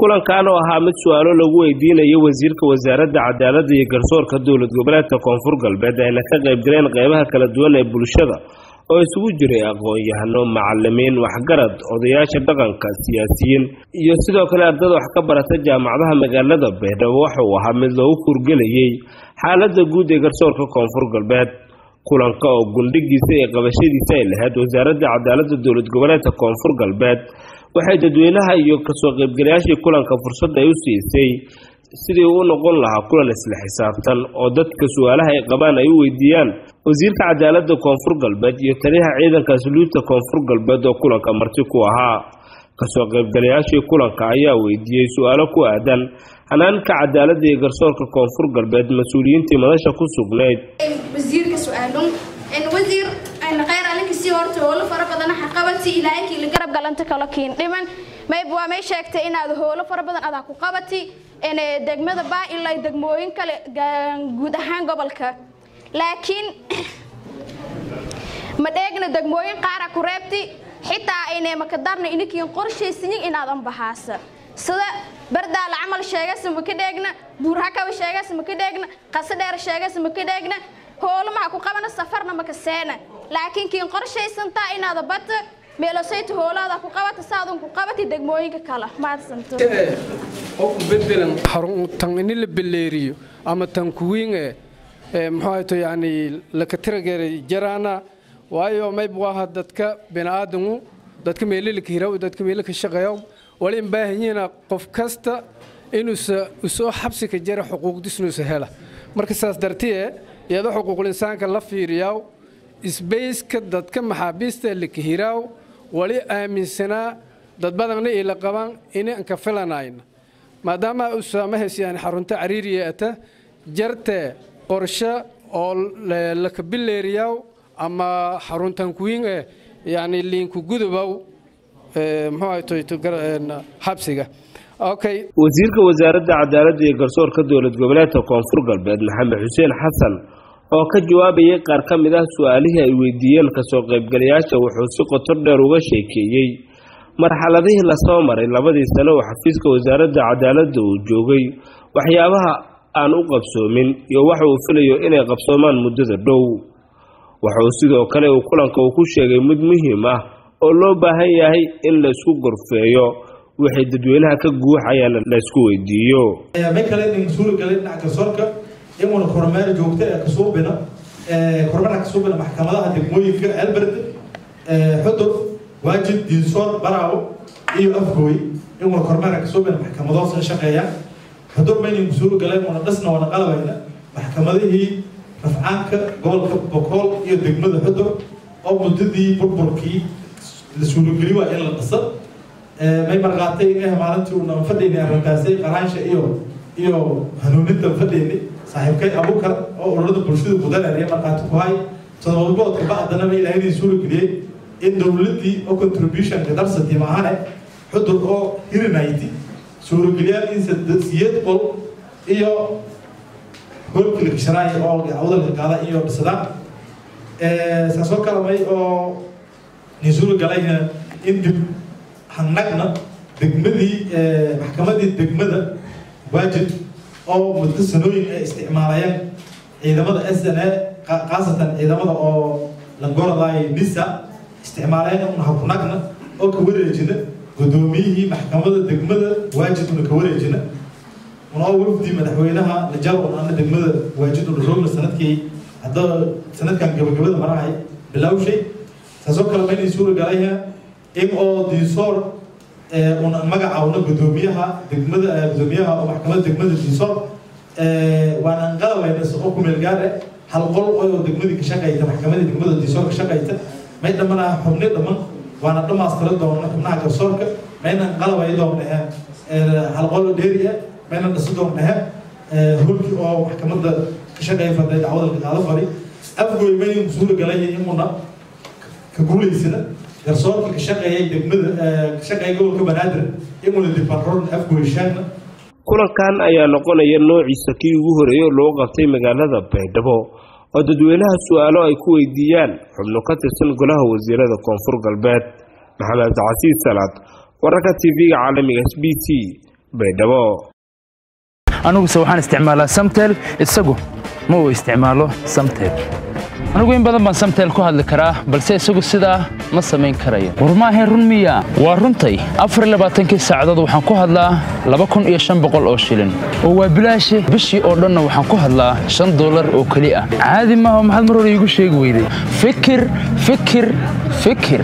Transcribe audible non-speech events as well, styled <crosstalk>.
kulankan oo ahaa mid su'aalo lagu weydiinayo wasiirka wasaaradda cadaaladda iyo garsoorka dowlad goboleedka koonfur galbeed ayna ka qayb galeen qeybaha kala duwan ee bulshada oo isugu jiray aqoon-yahano macalimiin waxgarad odayaasha dhaqanka siyaasiyiin iyo sidoo kale ardada wax ka barata jaamacadaha magaalada baydhabo waxa uu ahaa mid loogu furgelayay xaaladda guud ee garsoorka koonfur galbeed. Kulanka oo gundhigiisa iyo qabashadiisa ay lahayd wasaaradda cadaaladda dowlad goboleedka koonfur galbeed waxay dadweynaha iyo ka soo qaybgalayaashii kulanka fursad ay u siisay sidii uu noqon lahaa kulan isla xisaabtan oo dadka su'aalaha ay qabaan ay u weydiiyaan. Wasiirka cadaaladda koonfur galbeed iyo taliyaha ciidanka asluubta koonfur galbeed oo kulanka marti ku ahaa ka soo qaybgalayaashii kulanka ayaa weydiiyey su'aalo ku aadan hanaanka cadaaladda iyo garsoorka koonfur galbeed mas'uuliyiintii madasha ku sugnayd alinkasii horta howlo fara badan xaqabati ilaahayki la garab galanta kala kiin dhiman. Mayb waa may sheegtay inaad howlo fara badan adaa ku qabati degmada baa ilaa degmooyin kale guud ahaan gobolka. Laakiin <clears throat> ma dheegna degmooyin qaara ku reebti xitaa aynay makadarna ininkiin qorshaysiyin inaadan bahaasa. Sida bardaala camal sheegasa maka dheegna buurhakaba sheegasa maka dheegna qasa dheer sheegasa maka dheegna howlo maha ku qabana safarna maka seena laakiin kiin qorshaysantaa inaada bata meelosayta howlaada ku qabata saadan ku qabati degmooyinka kale. Maadsanto bedelan tan ini la beleeriyo ama tan kuwiinge muxuu yani laka tirageeray jaraana waayo mayb waaha dadka bini'aadamu dadka meelilaka hiraw dadka meelilaka shaqeeyaw wali in baahanyiina qof kasta inuusa u soo xabsika jara xuquuqdisnuusa hela. Marka saas dartiye iyadoo xuquuqul insaanka la fiiriyaw isbayska dadka maxaabiista laka hiraaw wali aaminsanaa dad badanna ila qaban inanka filanayna maadaama usaamahays yani xarunta cariiriyeeta jarte qorshe oo laka bileeriyaw ama xaruntan kuwiin eh yani liinku gudubow okay wasiirka wasaaradda cadaaladda iyo garsoorka dowlad goboleedka koonfur galbeed maxamed xuseen xasan oo ka jawaabayay qaar ka mid ah su'aalihii ay weydiiyeen ka soo qaybgalayaasha wuxuu si qoto dheer uga sheekeeyey marxaladihii la soo maray labadii sano oo xafiiska wasaaradda cadaaladda uu joogay waxyaabaha aan u qabsoomin iyo waxa uu filayo inay qabsoomaan muddada dhow. Waxauu sidoo kale uu kulanka uu ku sheegay mid muhiim ah oo loo baahan yahay in laysku gorfeeyo waxay dadweynaha ka guuxayaan laysku weydiiyo inuuna kormeer joogto ee kasuubina kormeerka kasuubina maxkamadaha degmooyinka albert xudur waajid diinsoor baraawo iyo afgooy. Inuuna kormeerka kasuubina maxkamadoosan shaqeeyaan xudur maynin kusuuri galeen una dhisna wana qalabayna maxkamadihii rafcaanka gobolka bokool iyo degmada xudur oo muddadii burburkii la suurogeli waa in la dhisa may marqaatay inaha maalintii una fadhayna arrintaasay qaraansha iyo iyo hanuuninta fadhayni saaxiibkay abukar oo ururada bulshada gudanaya markaati ku hay todobaadgoodka bacdana ma ilaahadii suura geliyey in dowladdii oo contributionka darsati maahane xudur oo hirinayti suurageliyaan in siyeed qol iyo gashanaaya oo awdalka qaada iyo dhisadaan saasoo kalamay oo ni suura galayna in dib hanagna degmadii maxkamadii degmada waajid oo muddo sanooyin ay isticmaalayeen ciidamada s n a khaasatan ciidamada oo langoradaayo nisa isticmaalayeen una hakunagna oo ka wareejina guddoomiyihii maxkamada degmada waajid una ka wareejina. Una wafdi madaxweynaha najal un ana degmada waajid una roogna sannadkii hadda sanadkan gabagabada marahay bilowshay saasoo kale maynay suura galayha in oo diisoor una magacaawna gudoomiyaha degmada gudoomiyaha oo maxkamadda degmada diisoor. Waana anqalabayna shaqo ku meel gaar ah hal qol oo degmadii ka shaqayta maxkamadii degmada diisoor ka shaqayta. May dhammanaa xubni dhamman waana dhammaystira doona xubnaha garsoorka. Mayna anqalabay doonnahe hal qol dheeri ah mayna dhisi doonnahe hulkii oo maxkamadda ka shaqeeya faday dacwadalka qaado fari afgooy mayna suura imuna ka guulaysana garsoorka ka shaqeeyay degmada ka shaqeeya gobolka banaadir imuna dibaroon afgoyshaana kulankan ayaa noqonaya noociisa kii ugu horeeyey oo loo qabtay magaalada baydhabo oo dadweynaha su'aalo ay ku weydiiyaan xubno ka tirsan golaha wasiirada koonfur galbeed maxamed cabdicasiis salaad wararka tv-ga caalamiga s b c baydhabo aniguse waxaan isticmaalaa samtel isagu ma uu isticmaalo samtel anigu in badan baan samtel ku hadli karaa balse isagu sidaa ma samayn karayo war maahayn run miya waa runtay afarlabaaatankii saacadood waxaan ku hadlaa laba kun iyo shan boqol oo shilin oo waa bilaashe bishii oo dhanna waxaan ku hadlaa shan dollar oo keli ah caadi maaha maxaad mar hore iigu sheegi weyday fikir fikir fikir